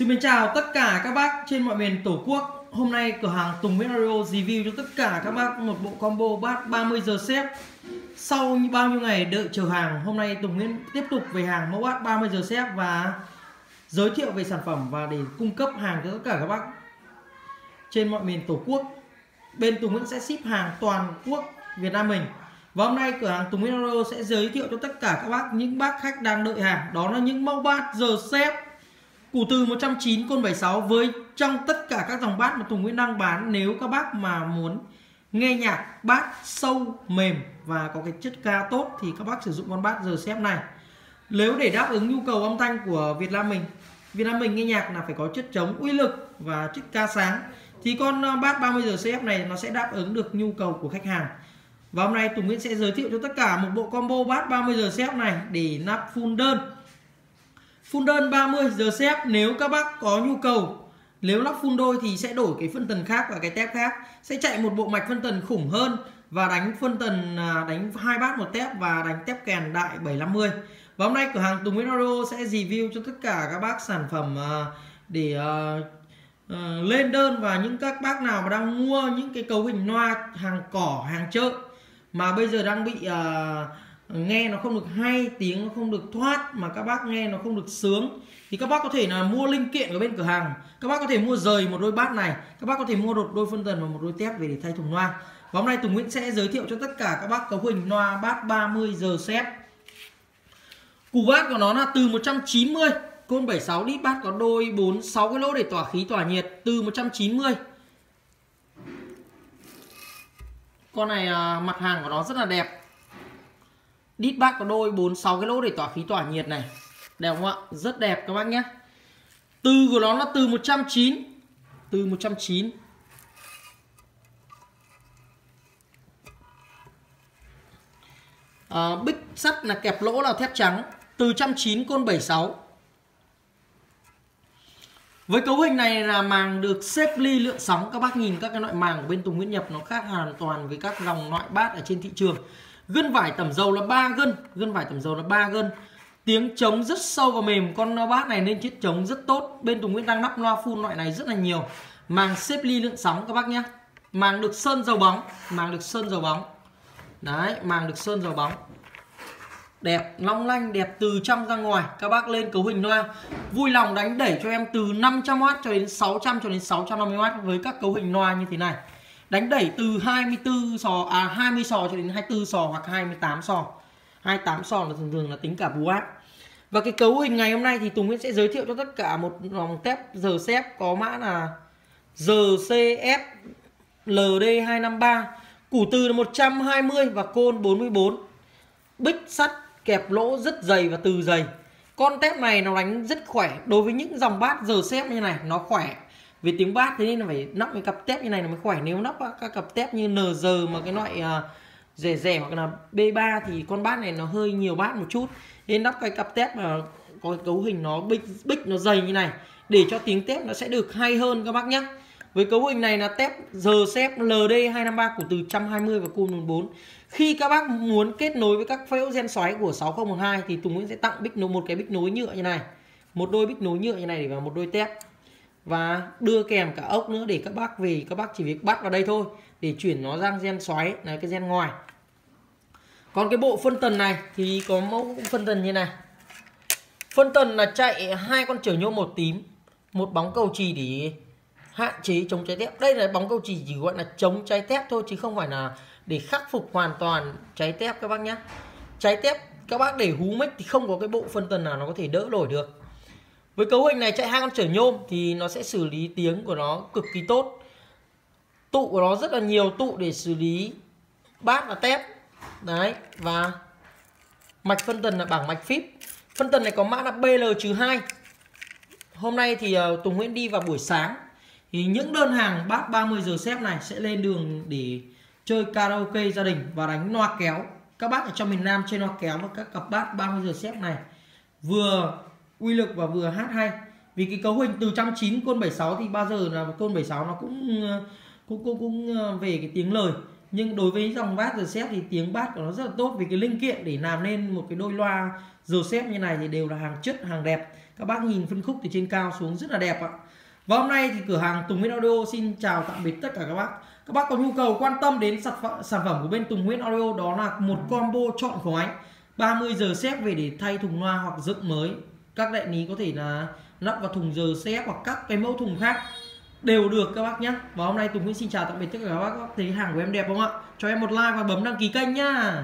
Xin mến chào tất cả các bác trên mọi miền Tổ quốc. Hôm nay cửa hàng Tùng Nguyễn Audio review cho tất cả các bác một bộ combo bát 30 giờ xếp. Sau bao nhiêu ngày đợi chờ hàng, Hôm nay Tùng Nguyễn tiếp tục về hàng mẫu bát 30 giờ xếp và giới thiệu về sản phẩm và để cung cấp hàng cho tất cả các bác trên mọi miền Tổ quốc. Bên Tùng Nguyễn sẽ ship hàng toàn quốc Việt Nam mình. Và hôm nay cửa hàng Tùng Nguyễn Audio sẽ giới thiệu cho tất cả các bác, những bác khách đang đợi hàng. Đó là những mẫu bát giờ xếp. Củ từ 109 côn 76 với trong tất cả các dòng bát mà Tùng Nguyễn đang bán nếu các bác mà muốn nghe nhạc bát sâu mềm và có cái chất ca tốt thì các bác sử dụng con bát giờ xếp này. Nếu để đáp ứng nhu cầu âm thanh của Việt Nam mình, Việt Nam mình nghe nhạc là phải có chất chống uy lực và chất ca sáng thì con ờ, bát 30 giờ CF này nó sẽ đáp ứng được nhu cầu của khách hàng. Và hôm nay Tùng Nguyễn sẽ giới thiệu cho tất cả một bộ combo bát 30 giờ CF này để nắp full đơn phun đơn 30 giờ xếp nếu các bác có nhu cầu. Nếu lắp phun đôi thì sẽ đổi cái phân tần khác và cái tép khác. Sẽ chạy một bộ mạch phân tần khủng hơn và đánh phân tần à, đánh hai bát một tép và đánh tép kèn đại 750 và hôm nay cửa hàng Tùng Nguyễn Audio sẽ review cho tất cả các bác sản phẩm à, để à, lên đơn và những các bác nào mà đang mua những cái cấu hình loa hàng cỏ hàng chợ mà bây giờ đang bị uh, nghe nó không được hay tiếng nó không được thoát mà các bác nghe nó không được sướng. Thì các bác có thể là mua linh kiện ở bên cửa hàng. Các bác có thể mua rời một đôi bát này. Các bác có thể mua một đôi phân tần và một đôi tép về để thay thùng loa. Và hôm nay Tùng Nguyễn sẽ giới thiệu cho tất cả các bác cấu hình loa bát 30 giờ xếp. Củ bát của nó là từ 190 côn 76 lít bát có đôi 4 6 cái lỗ để tỏa khí tỏa nhiệt từ 190 con này à, mặt hàng của nó rất là đẹp. Đít bát có đôi 4-6 cái lỗ để tỏa khí tỏa nhiệt này. Đẹp không ạ? Rất đẹp các bác nhé. Từ của nó là từ 190 Từ 109. à, ờ, Bích sắt là kẹp lỗ là thép trắng. Từ 109 côn 76 với cấu hình này là màng được xếp ly lượng sóng. Các bác nhìn các cái loại màng của bên Tùng Nguyễn Nhập Nó khác hoàn toàn với các dòng loại bát ở trên thị trường. Gân vải tẩm dầu là ba gân Gân vải tẩm dầu là ba gân. Tiếng trống rất sâu và mềm, Con bát này nên chiếc trống rất tốt. Bên Tùng Nguyễn đang lắp loa full loại này rất là nhiều. Màng xếp ly lượng sóng các bác nhé. Màng được sơn dầu bóng, Màng được sơn dầu bóng. Đấy, màng được sơn dầu bóng. Đẹp, long lanh, đẹp từ trong ra ngoài. Các bác lên cấu hình loa. Vui lòng đánh đẩy cho em từ 500W cho đến 600 cho đến 650W Với các cấu hình loa như thế này đánh đẩy từ 24 sò à 20 sò cho đến 24 sò hoặc 28 sò. 28 sò là thường thường là tính cả bù áp. Và cái cấu hình ngày hôm nay thì Tùng Nguyễn sẽ giới thiệu cho tất cả một dòng tép giờ xếp có mã là GCF LD253 củ từ là 120 và côn 44 bích sắt, kẹp lỗ rất dày và từ dày. Con tép này nó đánh rất khỏe. Đối với những dòng bát giờ xếp như này, nó khỏe vì tiếng bát thế nên là phải nắp cái cặp tép như này nó mới khỏe. Nếu nắp các cặp tép như NG mà cái loại uh, rẻ rẻ hoặc là B3 thì con bát này nó hơi nhiều bát một chút. Nên nắp cái cặp tép mà có cấu hình nó bích bích nó dày như này để cho tiếng tép nó sẽ được hay hơn các bác nhé với cấu hình này là tép giờ xếp LD253 của từ 120 và côn 14 khi các bác muốn kết nối với các phễu gen xoáy của 6012 thì Tùng Nguyễn sẽ tặng bích nối một cái bích nối nhựa như này. Một đôi bích nối nhựa như này để vào một đôi tép và đưa kèm cả ốc nữa để các bác về, các bác chỉ việc bắt vào đây thôi, để chuyển nó sang gen xoáy, là cái gen ngoài. Còn cái bộ phân tần này thì có mẫu phân tần như này. Phân tần là chạy hai con chở nhôm một tím, một bóng cầu trì để hạn chế chống cháy thép. Đây là bóng cầu trì chỉ gọi là chống cháy thép thôi, chứ không phải là để khắc phục hoàn toàn cháy thép các bác nhé. Cháy thép các bác để hú mic thì không có cái bộ phân tần nào nó có thể đỡ nổi được với cấu hình này, chạy hai con trở nhôm thì nó sẽ xử lý tiếng của nó cực kỳ tốt. Tụ của nó rất là nhiều tụ để xử lý bát và tép. Đấy, và mạch phân tần là bảng mạch phíp phân tần này có mã là BL-2 hôm nay thì ờ, Tùng Nguyễn đi vào buổi sáng. Thì những đơn hàng bát 30 giờ xếp này sẽ lên đường để chơi karaoke gia đình và đánh loa kéo. Các bác ở trong miền Nam chơi loa kéo và các cặp bát 30 giờ xếp này vừa uy lực và vừa hát hay. Vì cái cấu hình từ 190 côn 76 thì bao giờ là côn 76 nó cũng cũng cũng, cũng ờ, về cái tiếng lời. Nhưng đối với dòng bát giờ xếp thì tiếng bát của nó rất là tốt vì cái linh kiện để làm nên một cái đôi loa giờ xếp như này thì đều là hàng chất hàng đẹp. Các bác nhìn phân khúc từ trên cao xuống rất là đẹp ạ. Và hôm nay thì cửa hàng Tùng Nguyễn Audio xin chào tạm biệt tất cả các bác. Các bác có nhu cầu quan tâm đến sản phẩm, sản phẩm của bên Tùng Nguyễn Audio đó là một combo chọn khổ 30 giờ xếp về để thay thùng loa hoặc dựng mới các đại lý có thể là lắp vào thùng giờ xe hoặc các cái mẫu thùng khác đều được các bác nhé và hôm nay Tùng Nguyễn xin chào tạm biệt tất cả các bác. Thấy hàng của em đẹp không ạ? Cho em một like và bấm đăng ký kênh nhá.